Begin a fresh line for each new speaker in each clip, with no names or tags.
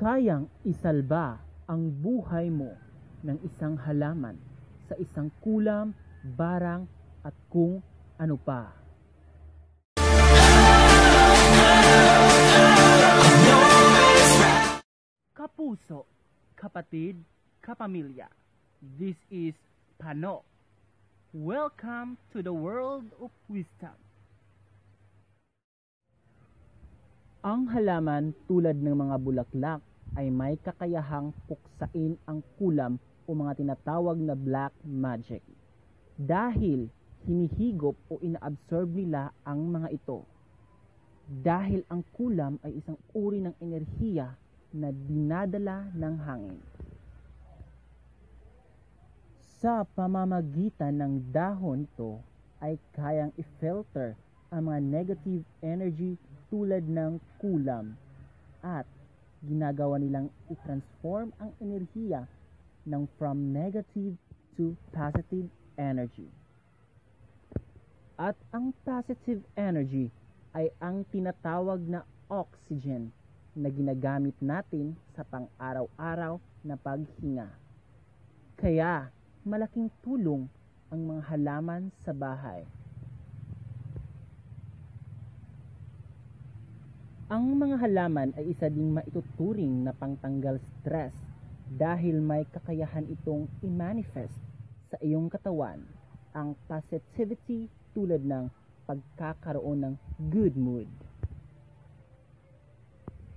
Kayang isalba ang buhay mo ng isang halaman sa isang kulam, barang at kung ano pa. Kapuso, kapatid, kapamilya. This is Pano. Welcome to the world of wisdom. Ang halaman tulad ng mga bulaklak ay may kakayahang puksain ang kulam o mga tinatawag na black magic. Dahil hinihigop o inaabsorb nila ang mga ito. Dahil ang kulam ay isang uri ng enerhiya na dinadala ng hangin. Sa pamamagitan ng dahon ito ay kayang i-filter ang mga negative energy tulad ng kulam at ginagawa nilang i-transform ang enerhiya ng from negative to positive energy. At ang positive energy ay ang tinatawag na oxygen na ginagamit natin sa pang-araw-araw na paghinga. Kaya malaking tulong ang mga halaman sa bahay. Ang mga halaman ay isa ding maituturing na pangtanggal stress dahil may kakayahan itong i-manifest sa iyong katawan ang positivity tulad ng pagkakaroon ng good mood.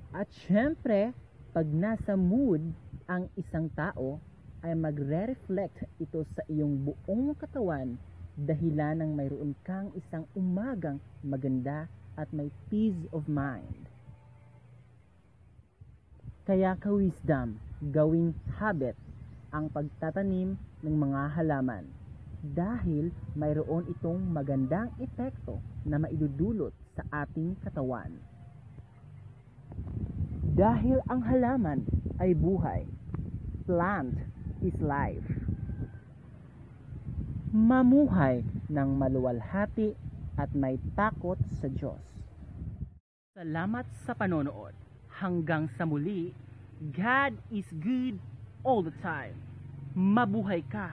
At syempre, pag nasa mood ang isang tao, ay magre-reflect ito sa iyong buong katawan dahilan ng mayroon kang isang umagang maganda at may peace of mind. Kaya ka-wisdom, gawing habit ang pagtatanim ng mga halaman dahil mayroon itong magandang epekto na maidudulot sa ating katawan. Dahil ang halaman ay buhay, plant is life. Mamuhay ng maluwalhati at may takot sa Diyos. Salamat sa panonood. Hanggang sa muli, God is good all the time. Mabuhay ka!